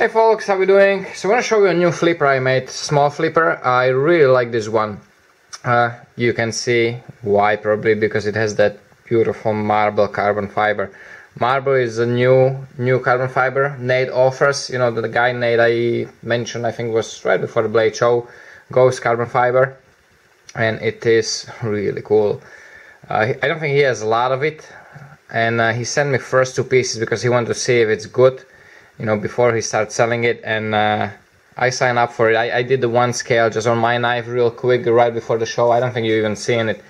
Hey folks, how we doing? So I want to show you a new flipper I made, small flipper. I really like this one. Uh, you can see why probably because it has that beautiful marble carbon fiber. Marble is a new new carbon fiber Nate offers. You know the, the guy Nate I mentioned I think was right before the Blade show goes carbon fiber and it is really cool. Uh, I don't think he has a lot of it and uh, he sent me first two pieces because he wanted to see if it's good you know before he starts selling it. And uh, I signed up for it. I, I, did the one scale just on my knife real quick right before the show. I don't think you even seen it.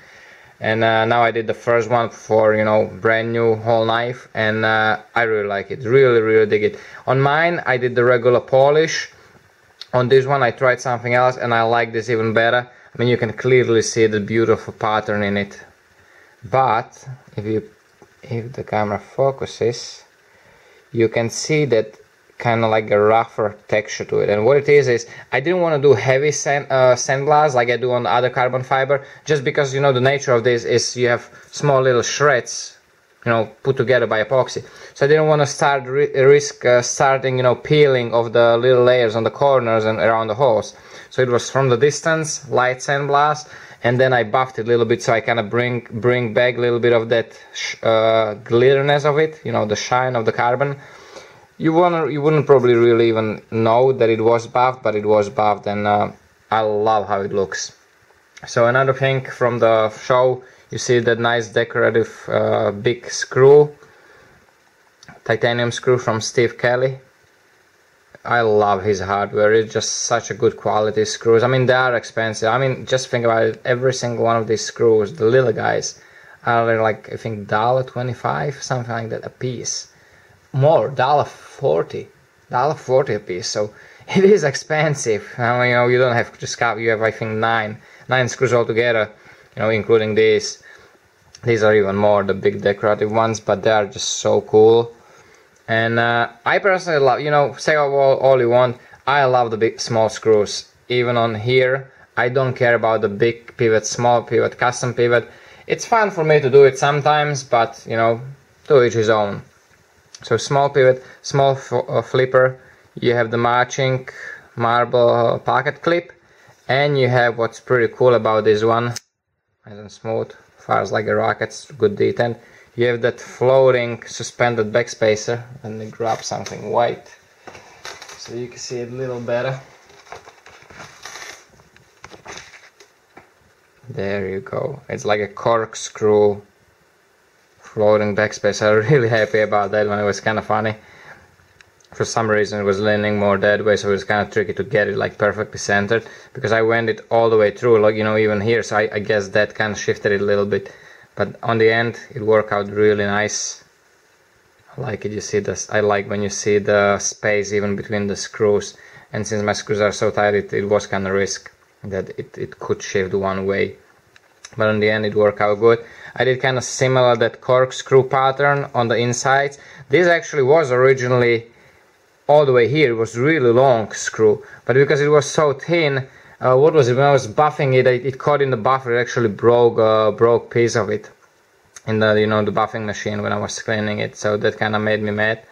And uh, now I did the first one for you know brand new whole knife. And uh, I really like it. Really really dig it. On mine I did the regular polish. On this one I tried something else and I like this even better. I mean you can clearly see the beautiful pattern in it. But if you if the camera focuses you can see that kind of like a rougher texture to it. And what it is is I didn't want to do heavy sand, uh, sandblast like I do on the other carbon fiber just because you know the nature of this is you have small little shreds you know put together by epoxy. So I didn't want to start risk uh, starting you know peeling of the little layers on the corners and around the holes. So it was from the distance light sandblast and then I buffed it a little bit so I kind of bring bring back a little bit of that uh, glitterness of it you know the shine of the carbon you wanna you wouldn't probably really even know that it was buffed but it was buffed and uh, I love how it looks. So another thing from the show you see that nice decorative uh, big screw titanium screw from Steve Kelly. I love his hardware it's just such a good quality screws. I mean they are expensive. I mean just think about it every single one of these screws the little guys are like I think dollar 25 something like that a piece more dollar 40 dollar 40 a piece. So it is expensive. You know you don't have just count you have I think nine nine screws altogether you know including these these are even more the big decorative ones but they are just so cool. And uh, I personally love you know say all, all you want I love the big small screws. Even on here I don't care about the big pivot small pivot custom pivot. It's fun for me to do it sometimes but you know to each his own so small pivot, small uh, flipper, you have the matching marble pocket clip and you have what's pretty cool about this one, nice and smooth, fires like a rocket, good detent. You have that floating suspended backspacer. Let me grab something white so you can see it a little better. There you go. It's like a corkscrew floating backspace. I'm really happy about that one. It was kind of funny. For some reason it was leaning more that way, so it was kind of tricky to get it like perfectly centered because I went it all the way through, like you know, even here. So I, I guess that kind of shifted it a little bit, but on the end it worked out really nice. I like it. You see this? I like when you see the space even between the screws. And since my screws are so tight, it, it was kind of risk that it, it could shift one way but in the end it worked out good. I did kind of similar that corkscrew pattern on the inside. This actually was originally all the way here, it was really long screw, but because it was so thin, uh, what was it, when I was buffing it, it, it caught in the buffer, it actually broke a broke piece of it in the, you know, the buffing machine when I was cleaning it, so that kind of made me mad.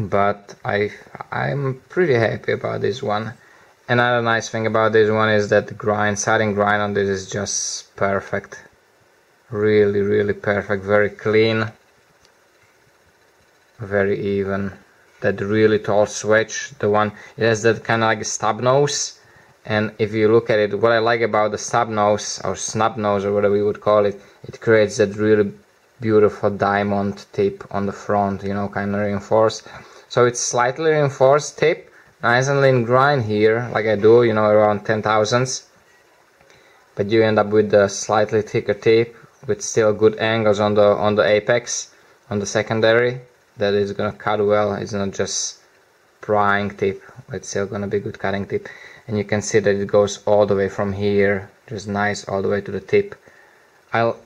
But I, I'm pretty happy about this one. Another nice thing about this one is that the grind, siding grind on this is just perfect. Really, really perfect. Very clean. Very even. That really tall switch, the one, it has that kind of like stub nose. And if you look at it, what I like about the stub nose, or snub nose, or whatever you would call it, it creates that really beautiful diamond tip on the front, you know, kind of reinforced. So it's slightly reinforced tip, nice and lean grind here like I do you know around 10 thousandths but you end up with a slightly thicker tip with still good angles on the on the apex on the secondary that is gonna cut well. It's not just prying tip it's still gonna be good cutting tip. And you can see that it goes all the way from here just nice all the way to the tip. I'll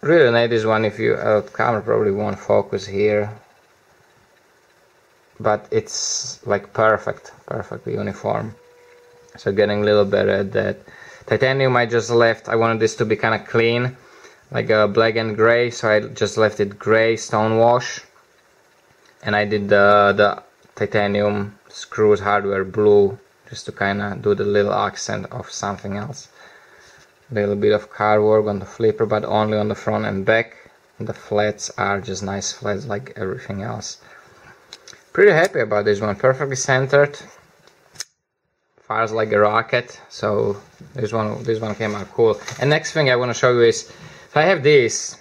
really need this one if you uh, camera probably won't focus here. But it's like perfect perfectly uniform. So getting a little better at that. Titanium I just left. I wanted this to be kind of clean like a black and gray so I just left it gray stone wash and I did the the titanium screws hardware blue just to kind of do the little accent of something else. A little bit of car work on the flipper but only on the front and back. The flats are just nice flats like everything else. Pretty happy about this one perfectly centered. Fires like a rocket so this one this one came out cool. And next thing I want to show you is I have this.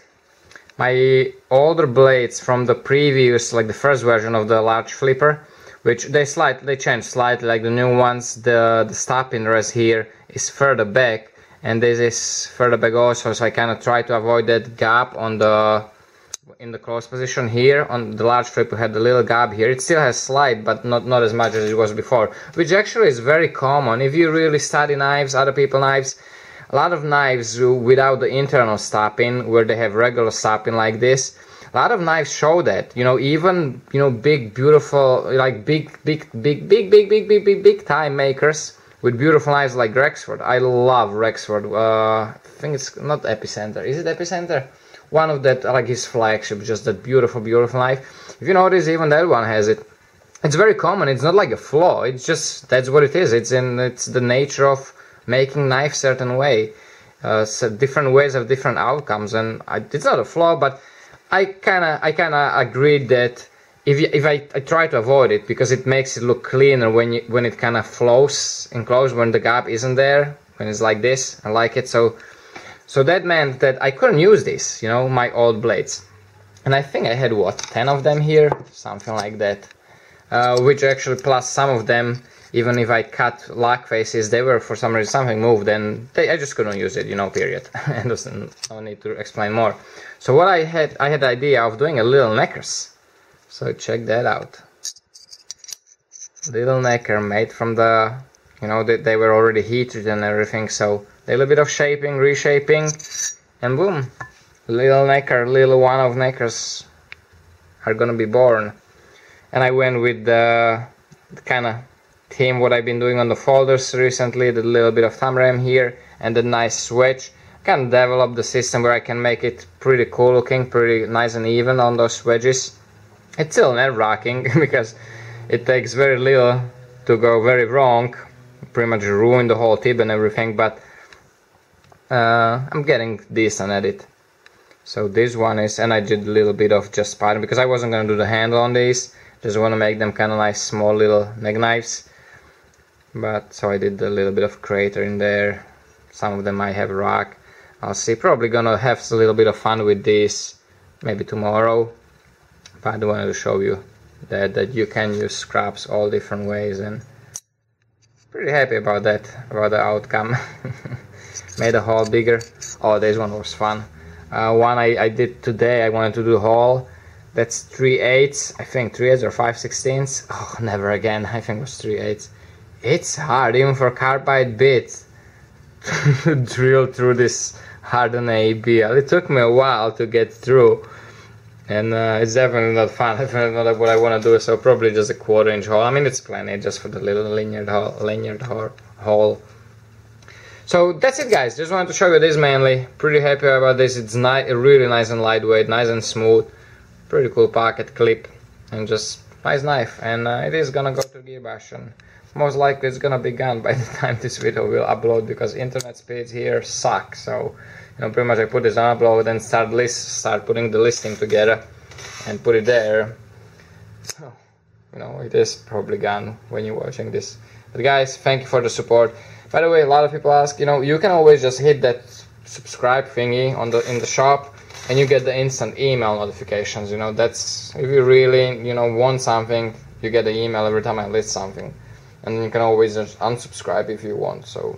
My older blades from the previous like the first version of the large flipper which they slightly changed slightly like the new ones the the stopping rest here is further back and this is further back also so I kind of try to avoid that gap on the in the close position here. On the large flip we had the little gap here. It still has slide but not not as much as it was before which actually is very common. If you really study knives other people knives a lot of knives without the internal stopping where they have regular stopping like this. A lot of knives show that you know even you know big beautiful like big big big big big big big big big time makers with beautiful knives like Rexford. I love Rexford. Uh, I think it's not epicenter. Is it epicenter? One of that like his flagship just that beautiful beautiful knife. If you notice even that one has it. It's very common. It's not like a flaw. It's just that's what it is. It's in it's the nature of making knife certain way uh, so different ways of different outcomes and I, it's not a flaw but I kind of I kind of agreed that if you, if I, I, try to avoid it because it makes it look cleaner when you, when it kind of flows and close when the gap isn't there when it's like this I like it so so that meant that I couldn't use this, you know, my old blades. And I think I had, what, 10 of them here? Something like that. Uh, which actually, plus some of them, even if I cut lock faces, they were, for some reason, something moved and they, I just couldn't use it, you know, period. and no need to explain more. So what I had, I had the idea of doing a little neckers. So check that out. Little necker made from the, you know, they, they were already heated and everything, so a little bit of shaping, reshaping, and boom, little necker, little one of neckers are gonna be born. And I went with the kind of theme what I've been doing on the folders recently, the little bit of thumb ram here, and the nice switch. Of develop the system where I can make it pretty cool looking, pretty nice and even on those wedges. It's still nerve-wracking because it takes very little to go very wrong, pretty much ruin the whole tip and everything, but uh, I'm getting decent at it so this one is and I did a little bit of just spotting because I wasn't gonna do the handle on these just want to make them kind of nice small little neck knives but so I did a little bit of crater in there. Some of them might have rock. I'll see probably gonna have a little bit of fun with this maybe tomorrow. But I wanted to show you that that you can use scraps all different ways and pretty happy about that about the outcome. Made a hole bigger. Oh this one was fun. Uh, one I, I did today I wanted to do hole that's 3 eighths I think 3 eighths or 5 sixteenths. Oh never again. I think it was 3 eighths it's hard even for carbide bits to drill through this hardened AEB-L it took me a while to get through and uh, it's definitely not fun definitely not what I want to do so probably just a quarter inch hole I mean it's plenty just for the little lanyard hole, lanyard hole hole. so that's it guys, just wanted to show you this mainly. Pretty happy about this, it's ni really nice and lightweight, nice and smooth. Pretty cool pocket clip and just nice knife. And uh, it is gonna go to Gear Bastion most likely it's gonna be gone by the time this video will upload because internet speeds here suck. So, you know, pretty much I put this on upload and start list, start putting the listing together and put it there. So, you know, it is probably gone when you're watching this. But guys, thank you for the support. By the way, a lot of people ask, you know, you can always just hit that subscribe thingy on the in the shop and you get the instant email notifications, you know, that's if you really, you know, want something, you get the email every time I list something. And you can always just unsubscribe if you want. So,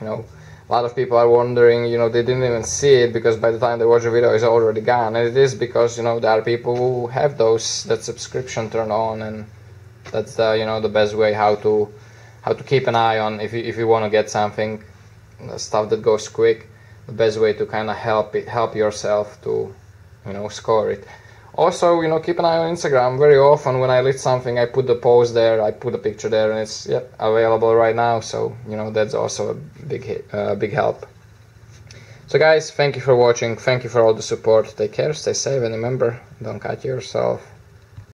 you know, a lot of people are wondering, you know, they didn't even see it because by the time they watch the video, it's already gone. And it is because, you know, there are people who have those, that subscription turned on and that's the, you know, the best way how to how to keep an eye on if you, if you want to get something stuff that goes quick the best way to kind of help it help yourself to you know score it also you know keep an eye on instagram. Very often when i list something i put the post there i put a picture there and it's yep available right now. So you know that's also a big hit, uh, big help. So guys thank you for watching. Thank you for all the support. Take care stay safe and remember don't cut yourself